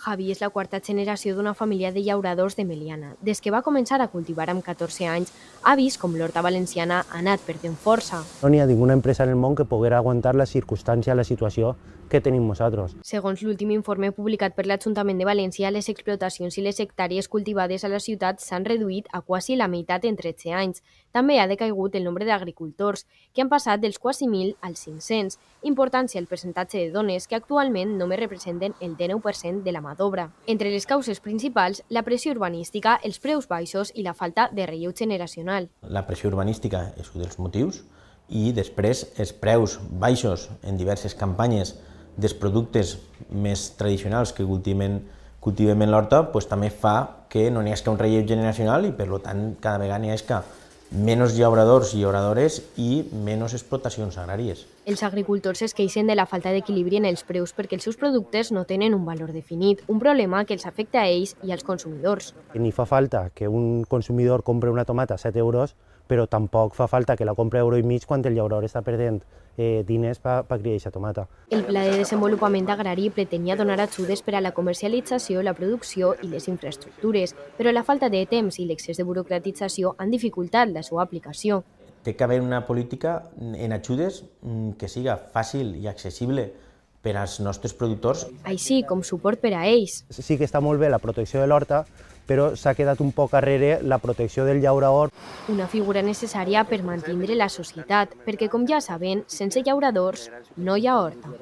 Javi és la quarta generació d'una família de llauradors de Meliana. Des que va començar a cultivar amb 14 anys, ha vist com l'horta valenciana ha anat perdent força. No n'hi ha ninguna empresa en el món que poguera aguantar la circumstància, la situació que tenim nosaltres. Segons l'últim informe publicat per l'Ajuntament de València, les explotacions i les hectàrees cultivades a la ciutat s'han reduït a quasi la meitat en 13 anys. També ha decaigut el nombre d'agricultors, que han passat dels quasi 1.000 als 500, importància el percentatge de dones que actualment només representen el 19% de la mà d'obra. Entre les causes principals, la pressió urbanística, els preus baixos i la falta de relleu generacional. La pressió urbanística és un dels motius i després els preus baixos en diverses campanyes dels productes més tradicionals que cultivem, cultivem en l'horta pues, també fa que no n'hi hagi un relleu generacional i per tant cada vegada n'hi hagi menys llauradors i llauradores i menys explotacions agràries. Els agricultors es queixen de la falta d'equilibri en els preus perquè els seus productes no tenen un valor definit, un problema que els afecta a ells i als consumidors. Ni fa falta que un consumidor compre una tomata a 7 euros però tampoc fa falta que la compri a euro i mig quan el llaurador està perdent eh, diners per pa criar aquesta tomata. El Pla de Desenvolupament Agrari pretenia donar ajudes per a la comercialització, la producció i les infraestructures, però la falta de temps i l'excés de burocratització han dificultat la seva aplicació. Té que haver una política en ajudes mm, que siga fàcil i accessible per als nostres productors. Així com suport per a ells. Sí que està molt bé la protecció de l'horta, però s'ha quedat un poc arrere la protecció del llaurador. Una figura necessària per mantenir la societat, perquè com ja saben, sense llauradors no hi ha horta.